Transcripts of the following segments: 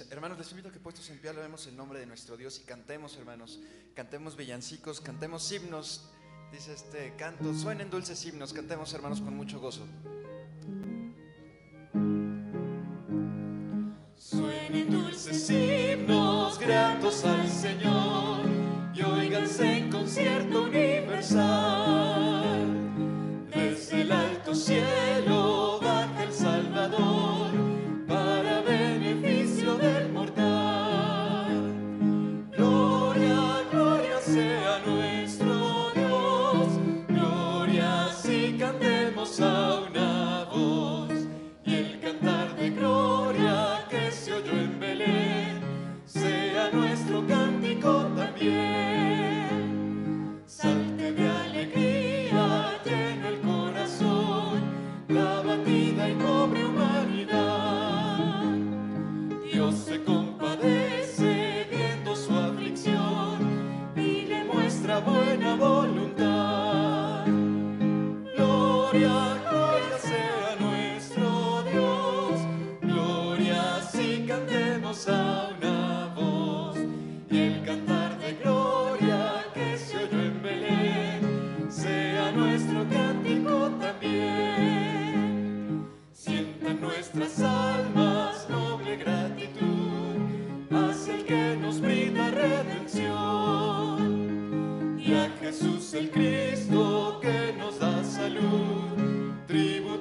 Hermanos, les invito a que puestos en pie alabemos el nombre de nuestro Dios y cantemos, hermanos. Cantemos villancicos, cantemos himnos. Dice este canto, suenen dulces himnos. Cantemos, hermanos, con mucho gozo. Suenen dulces himnos gratos al Señor y oíganse en concierto Gloria, gloria sea nuestro Dios. Gloria, si cantemos a una voz. Y el cantar de gloria que se oyó en Belén sea nuestro cántico también. Sientan nuestras almas noble gratitud hacia el que nos brinda redención y a Jesús el Cristo que nos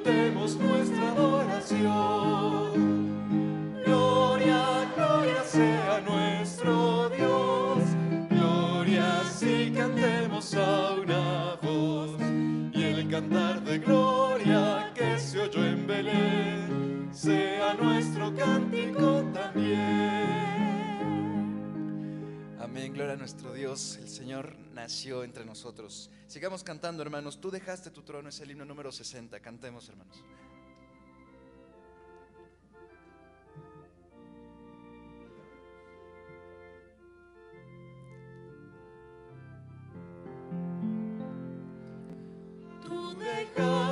cantemos nuestra adoración. Gloria, gloria sea nuestro Dios. Gloria si cantemos a una voz. Y el cantar de gloria que se oyó en Belén sea nuestro cántico también. Gloria a nuestro Dios. El Señor nació entre nosotros. Sigamos cantando, hermanos. Tú dejaste tu trono, es el himno número 60. Cantemos, hermanos. Tú dejaste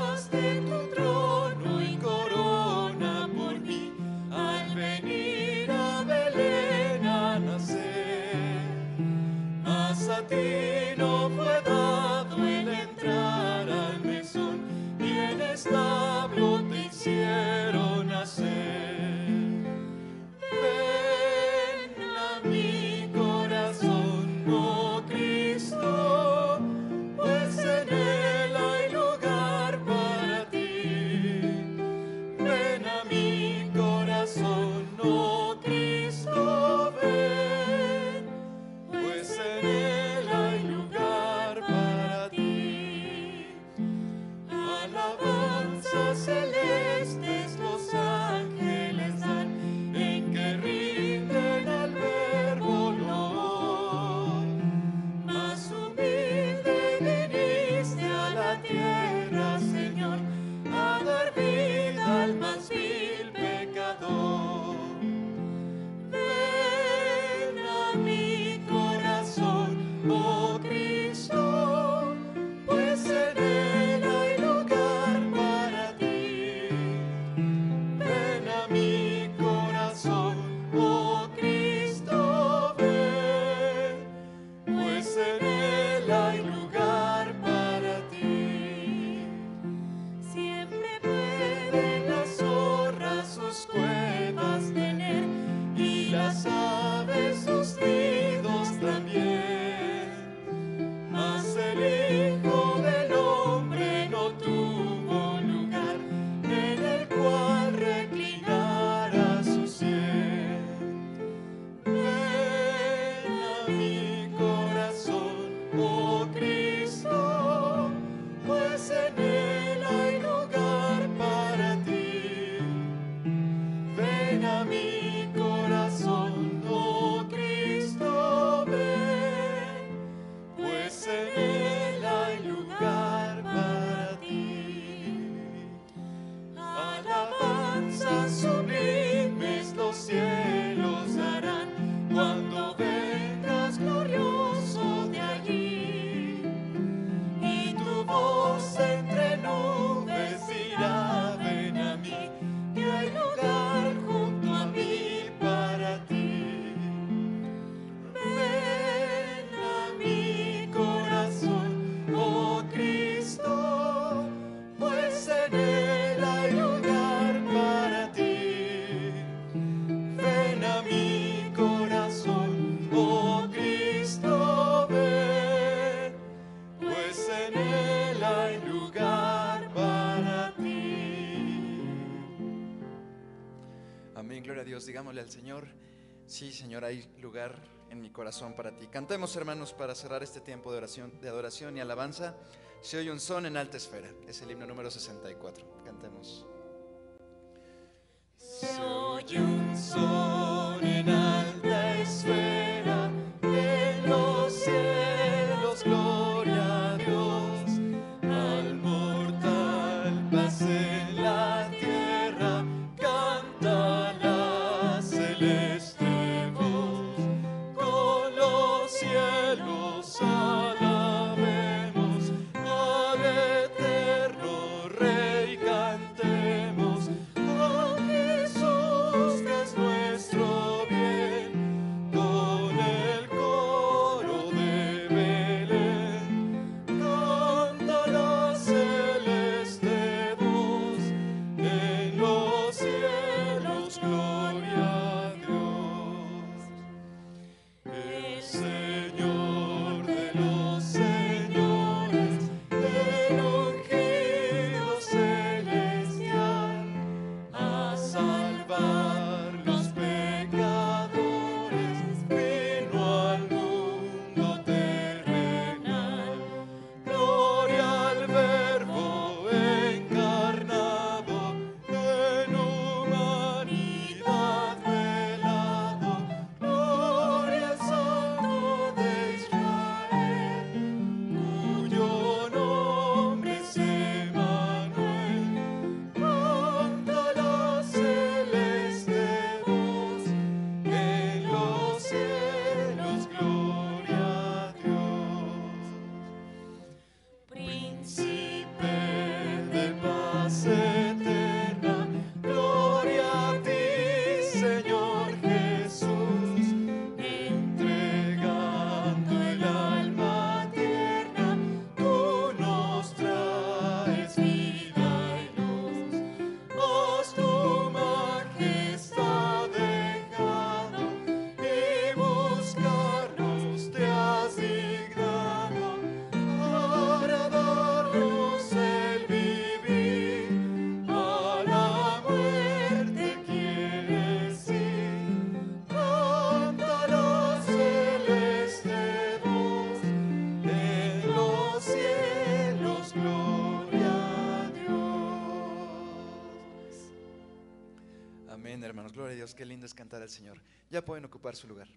gloria a Dios. Digámosle al Señor, sí, Señor, hay lugar en mi corazón para ti. Cantemos, hermanos, para cerrar este tiempo de oración, de adoración y alabanza. Se oye un son en alta esfera. Es el himno número 64. Cantemos. Se oye un son en alta esfera. pueden ocupar su lugar.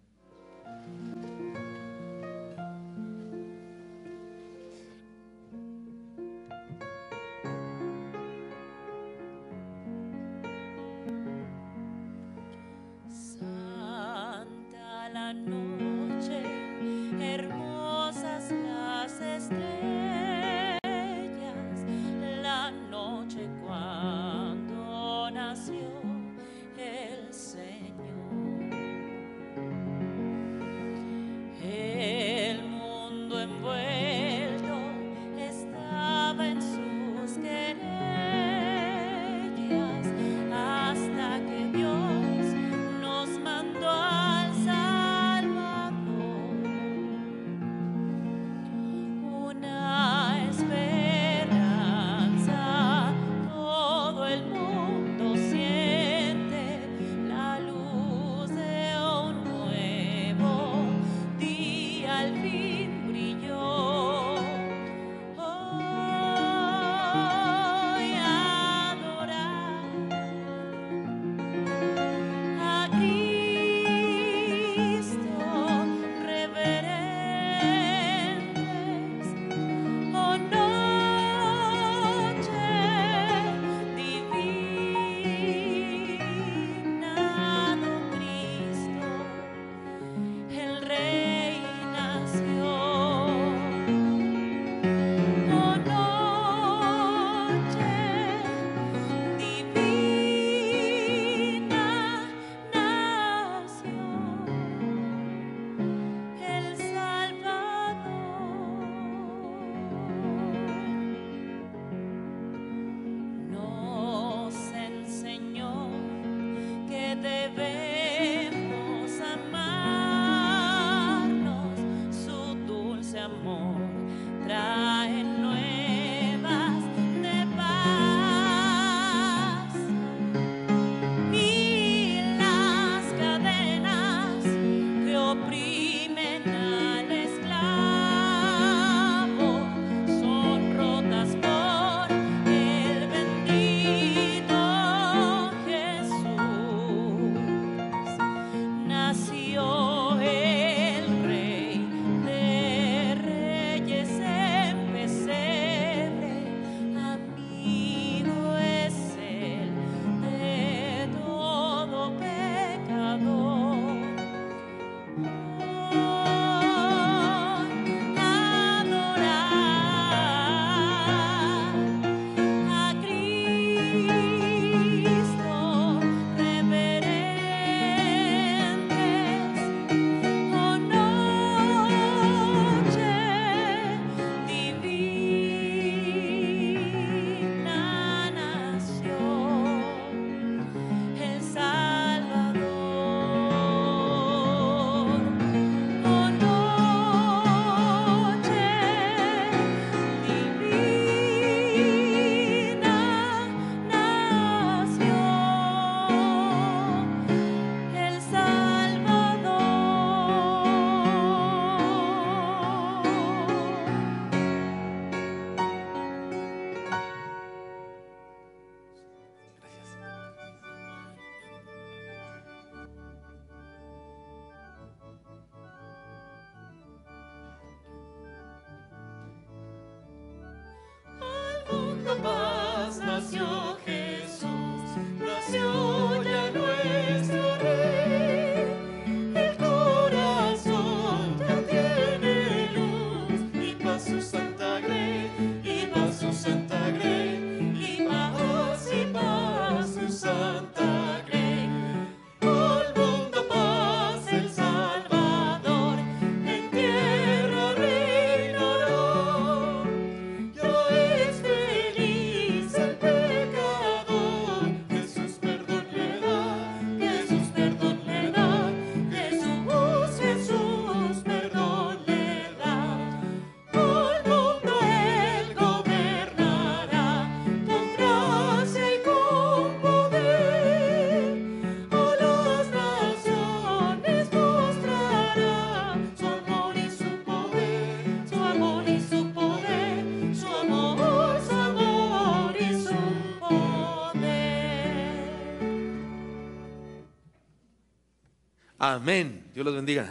Amén. Dios los bendiga.